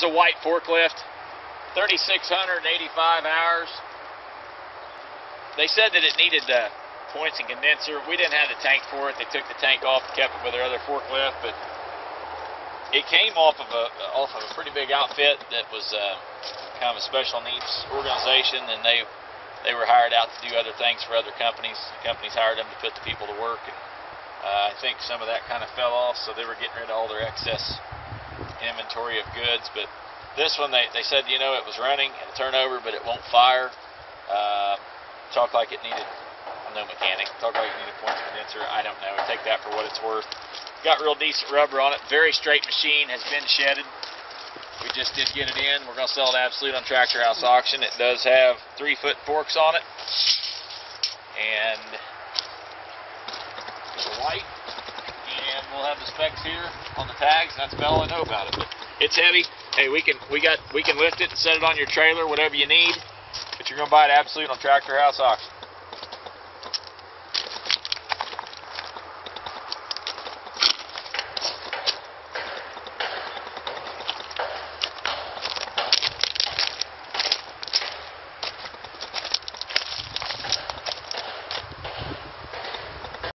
Here's a white forklift, 3,685 hours. They said that it needed uh, points and condenser. We didn't have the tank for it. They took the tank off and kept it with their other forklift, but it came off of a off of a pretty big outfit that was uh, kind of a special needs organization, and they they were hired out to do other things for other companies. The companies hired them to put the people to work, and uh, I think some of that kind of fell off, so they were getting rid of all their excess inventory of goods. But this one, they, they said, you know, it was running and turnover, but it won't fire. Uh, talked like it needed, I'm no mechanic, talked like it needed points condenser. I don't know. Take that for what it's worth. Got real decent rubber on it. Very straight machine, has been shedded. We just did get it in. We're going to sell it absolute on Tractor House Auction. It does have three foot forks on it. And it's white. And we'll have the specs here on the tags. That's about all I know about it. But it's heavy. Hey, we can we got we can lift it and set it on your trailer, whatever you need. But you're gonna buy it absolutely on Tractor House Auction.